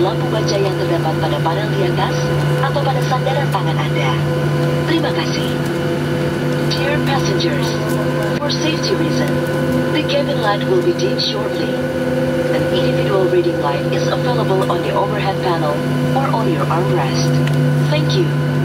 lampu baca yang terdapat pada panel di atas atau pada sandaran tangan Anda. Terima kasih. Dear passengers, for safety reason, the cabin light will be dim shortly. An individual reading light is available on the overhead panel or on your armrest. Thank you.